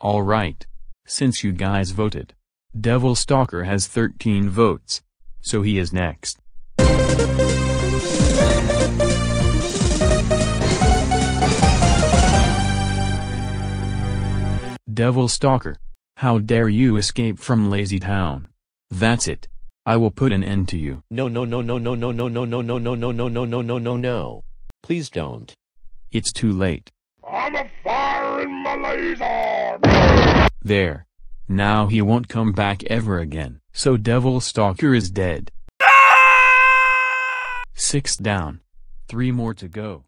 Alright. Since you guys voted. Devil Stalker has 13 votes. So he is next. Devil Stalker. How dare you escape from Lazy Town? That's it. I will put an end to you. No, no, no, no, no, no, no, no, no, no, no, no, no, no, no, no, no, no. Please don't. It's too late. I'm a firing my laser! There. Now he won't come back ever again. So Devil Stalker is dead. Six down. Three more to go.